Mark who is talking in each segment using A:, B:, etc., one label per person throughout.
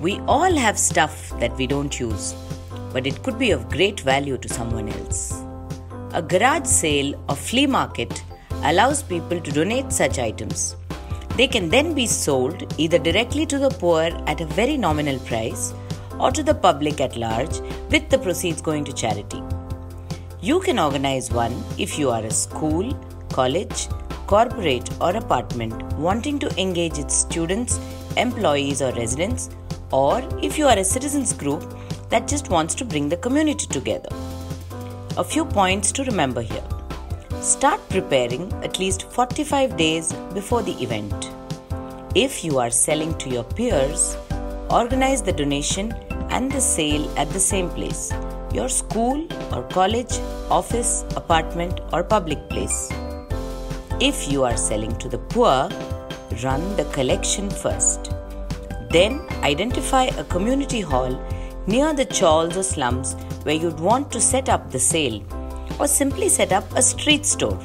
A: We all have stuff that we don't use, but it could be of great value to someone else. A garage sale or flea market allows people to donate such items. They can then be sold either directly to the poor at a very nominal price or to the public at large with the proceeds going to charity. You can organize one if you are a school, college, corporate, or apartment wanting to engage its students, employees, or residents, or if you are a citizens group that just wants to bring the community together. A few points to remember here. Start preparing at least 45 days before the event. If you are selling to your peers, organize the donation and the sale at the same place your school or college, office, apartment, or public place. If you are selling to the poor, run the collection first. Then identify a community hall near the chawls or slums where you'd want to set up the sale or simply set up a street store.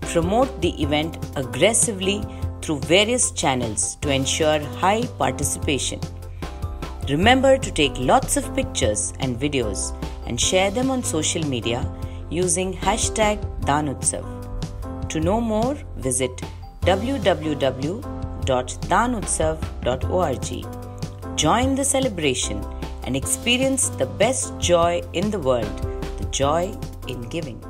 A: Promote the event aggressively through various channels to ensure high participation. Remember to take lots of pictures and videos and share them on social media using hashtag DaanUtsav. To know more, visit www.daanutsav.org. Join the celebration and experience the best joy in the world, the joy in giving.